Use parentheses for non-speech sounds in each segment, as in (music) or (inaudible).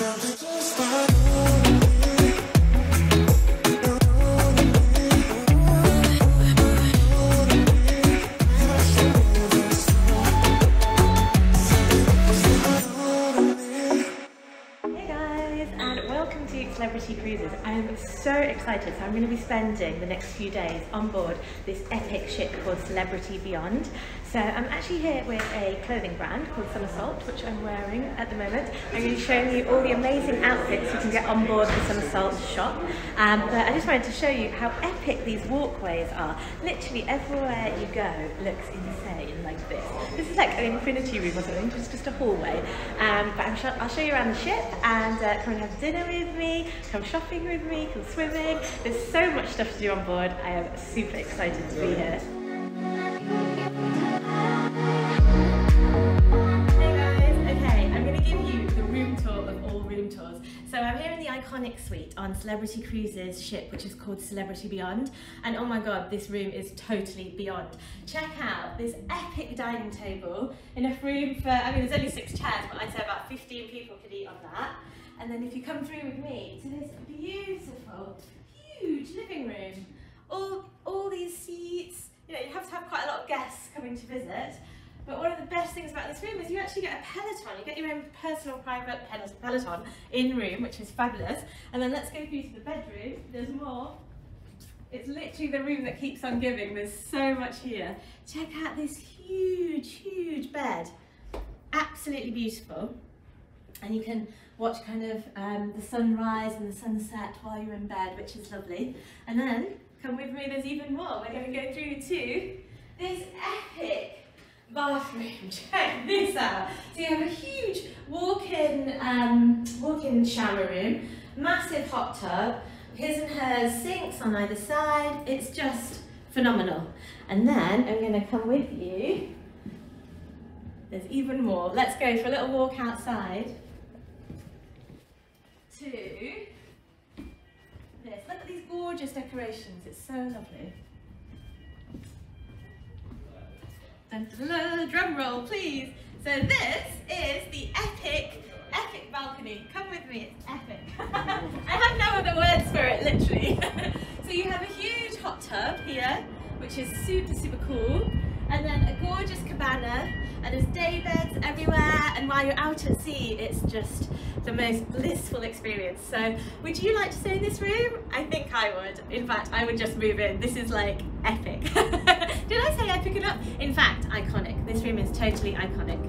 Hey excited. So I'm going to be spending the next few days on board this epic ship called Celebrity Beyond. So I'm actually here with a clothing brand called Summersalt, which I'm wearing at the moment. I'm going to be showing you all the amazing outfits you can get on board the Summersalt shop. Um, but I just wanted to show you how epic these walkways are. Literally everywhere you go looks insane like this. This is like an infinity room or something, just, just a hallway. Um, I'm sure, I'll show you around the ship and uh, come and have dinner with me, come shopping with me, come swimming. There's so much stuff to do on board. I am super excited to be here. Iconic suite on Celebrity Cruises ship, which is called Celebrity Beyond. And oh my god, this room is totally beyond. Check out this epic dining table, enough room for, I mean, there's only six chairs, but I'd say about 15 people could eat on that. And then if you come through with me to this beautiful, huge living room, all, all these seats, you know, you have to have quite a lot of guests coming to visit. But one of the best things about this room is you actually get a Peloton. You get your own personal private Pel- Peloton in room, which is fabulous. And then let's go through to the bedroom. There's more. It's literally the room that keeps on giving. There's so much here. Check out this huge, huge bed. Absolutely beautiful. And you can watch kind of um, the sunrise and the sunset while you're in bed, which is lovely. And then, come with me, there's even more. We're going to go through to this epic bathroom. (laughs) Check this out. So you have a huge walk-in um, walk-in shower room, massive hot tub, his and hers sinks on either side. It's just phenomenal. And then I'm going to come with you. There's even more. Let's go for a little walk outside to this. Look at these gorgeous decorations. It's so lovely. Dun, dun, dun, drum roll, please. So this is the epic, epic balcony. Come with me, it's epic. (laughs) I have no other words for it, literally. (laughs) so you have a huge hot tub here, which is super, super cool. And then a gorgeous cabana, and there's day beds everywhere, and while you're out at sea, it's just the most blissful experience. So would you like to stay in this room? I think I would. In fact, I would just move in. This is like epic. (laughs) Did I say epic enough? In fact, iconic. This room is totally iconic.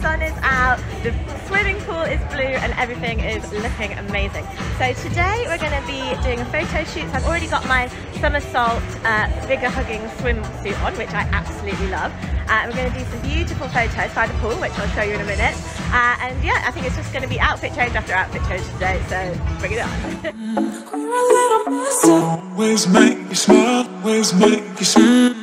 Sun is out, the swimming pool is blue, and everything is looking amazing. So today we're going to be doing a photo shoot. So I've already got my Summersalt uh, figure hugging swimsuit on, which I absolutely love. Uh, we're going to do some beautiful photos by the pool, which I'll show you in a minute. Uh, and yeah, I think it's just going to be outfit change after outfit change today. So bring it on. Always make you smile, always make you smile.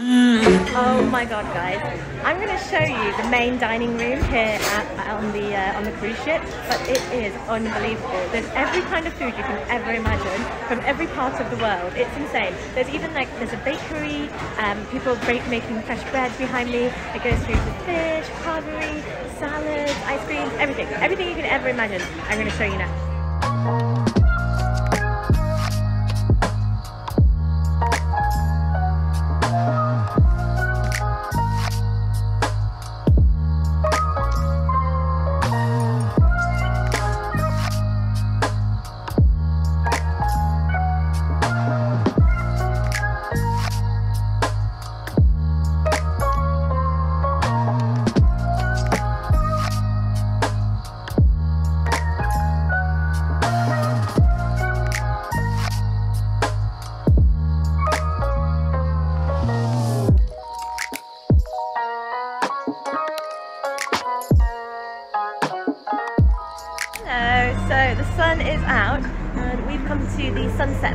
Oh my god, guys! I'm going to show you the main dining room here at, on the uh, on the cruise ship, but it is unbelievable. There's every kind of food you can ever imagine from every part of the world. It's insane. There's even like there's a bakery, um, people break, making fresh bread behind me. It goes through to fish, carvery, salads, ice creams, everything, everything you can ever imagine. I'm going to show you now.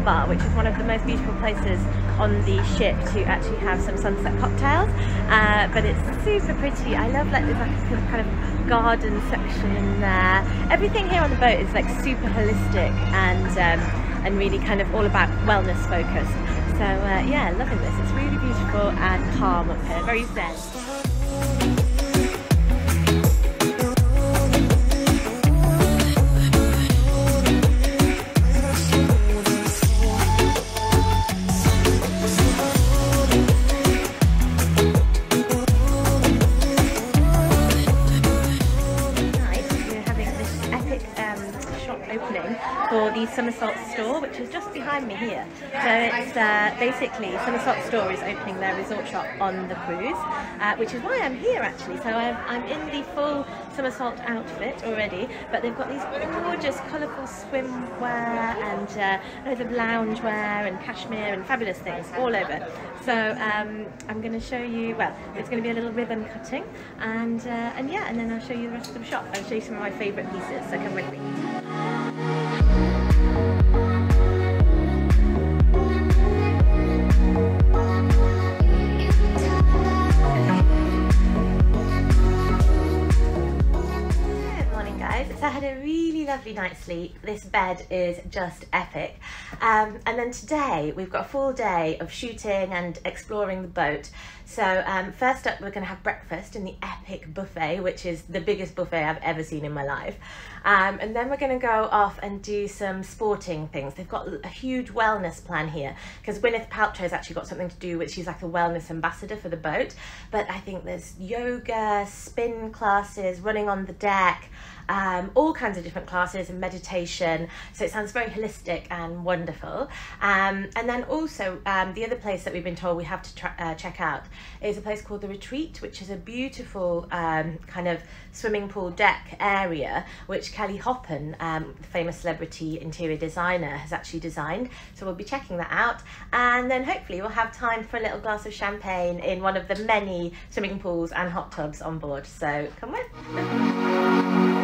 Bar, which is one of the most beautiful places on the ship to actually have some sunset cocktails. Uh, but it's super pretty. I love like there's like kind of garden section in there. Everything here on the boat is like super holistic and um, and really kind of all about wellness focused. So uh, yeah, loving this. It's really beautiful and calm up here, very zen. Which is just behind me here. So it's uh, basically Summersalt store is opening their resort shop on the cruise, uh, which is why I'm here actually. So I'm, I'm in the full Summersalt outfit already, but they've got these gorgeous, colourful swimwear and uh, loads of loungewear and cashmere and fabulous things all over. So um, I'm going to show you. Well, it's going to be a little ribbon cutting, and uh, and yeah, and then I'll show you the rest of the shop. I'll show you some of my favourite pieces. So come with me. So I had a really lovely night's sleep. This bed is just epic. Um, and then today we've got a full day of shooting and exploring the boat. So um, first up, we're going to have breakfast in the epic buffet, which is the biggest buffet I've ever seen in my life. Um, and then we're going to go off and do some sporting things. They've got a huge wellness plan here because Gwyneth Paltrow's actually got something to do with. She's like a wellness ambassador for the boat. But I think there's yoga, spin classes, running on the deck um, all kinds of different classes and meditation. So it sounds very holistic and wonderful. Um, and then also, um, the other place that we've been told we have to uh, check out is a place called The Retreat, which is a beautiful um, kind of swimming pool deck area, which Kelly Hoppen, um, the famous celebrity interior designer, has actually designed. So we'll be checking that out. And then hopefully, we'll have time for a little glass of champagne in one of the many swimming pools and hot tubs on board. So come with.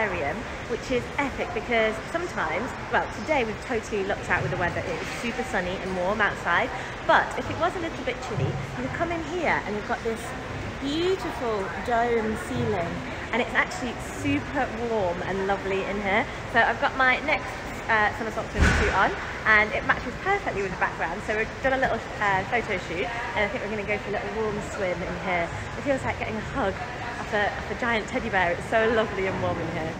Solarium, which is epic because sometimes, well, today we've totally lucked out with the weather. It is super sunny and warm outside, but if it was a little bit chilly, you come in here and you've got this beautiful dome ceiling, and it's actually super warm and lovely in here. So I've got my next uh, Summersalt swimsuit suit on. And it matches perfectly with the background. So we've done a little uh, photo shoot. And I think we're going to go for a little warm swim in here. It feels like getting a hug a, giant teddy bear. It's so lovely and warm in here.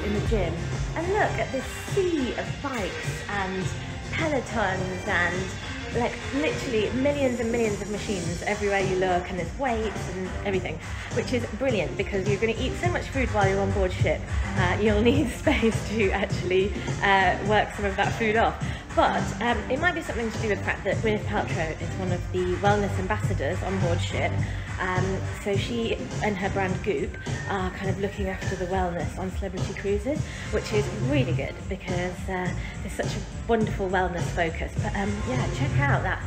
The gym. And look at this sea of bikes and pelotons and like literally millions and millions of machines everywhere you look and there's weights and everything which is brilliant because you're going to eat so much food while you're on board ship uh, you'll (laughs) need space to actually uh, work some of that food off but um, it might be something to do with the fact that Gwyneth Paltrow is one of the wellness ambassadors on board ship um, so she and her brand Goop are kind of looking after the wellness on celebrity cruises, which is really good because uh, there's such a wonderful wellness focus. But um, yeah, check out that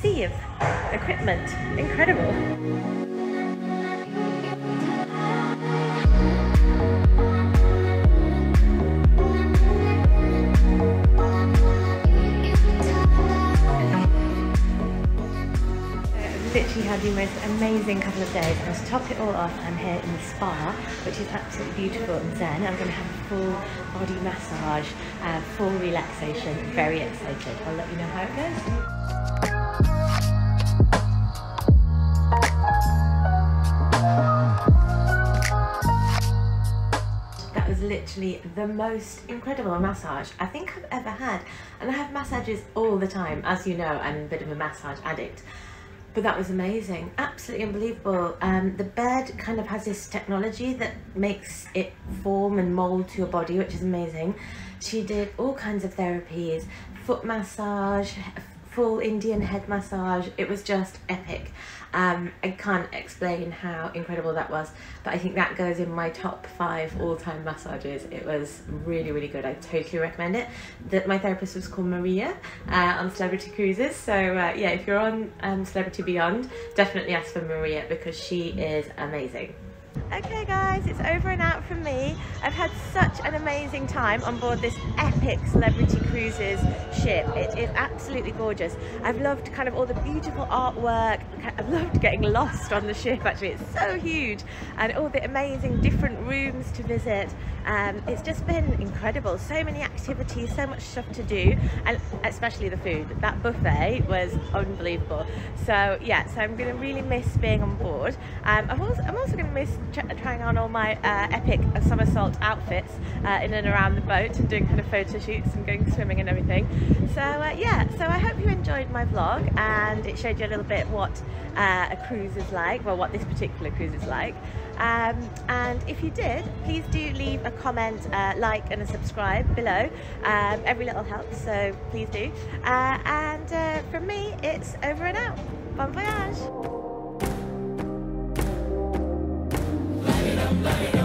sea of equipment. Incredible. Literally had the most amazing couple of days. And to top it all off I'm here in the spa which is absolutely beautiful and zen. I'm going to have a full body massage uh, full relaxation very excited. I'll let you know how it goes. That was literally the most incredible massage I think I've ever had. And I have massages all the time as you know I'm a bit of a massage addict but that was amazing absolutely unbelievable um, the bed kind of has this technology that makes it form and mold to your body which is amazing she did all kinds of therapies foot massage full Indian head massage. It was just epic. Um, I can't explain how incredible that was, but I think that goes in my top five all-time massages. It was really, really good. I totally recommend it. That my therapist was called Maria uh, on Celebrity Cruises. So uh, yeah, if you're on um, Celebrity Beyond, definitely ask for Maria because she is amazing. Okay guys, it's over and out from me. I've had such an amazing time on board this epic Celebrity Cruises ship. It is absolutely gorgeous. I've loved kind of all the beautiful artwork. I've loved getting lost on the ship actually. It's so huge and all the amazing different rooms to visit. Um, it's just been incredible. So many activities, so much stuff to do and especially the food. That buffet was unbelievable. So yeah, so I'm going to really miss being on board. Um, I'm also, I'm also going to miss trying on all my uh, epic Summersalt outfits uh, in and around the boat and doing kind of photo shoots and going swimming and everything. So uh, yeah, so I hope you enjoyed my vlog and it showed you a little bit what uh, a cruise is like, well what this particular cruise is like. Um, and if you did, please do leave a comment, uh, like and a subscribe below. Um, every little helps, so please do. Uh, and from me, it's over and out. Bon voyage! Monday.